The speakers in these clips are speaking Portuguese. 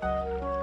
Música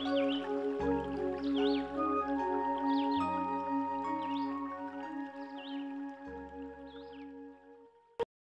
Música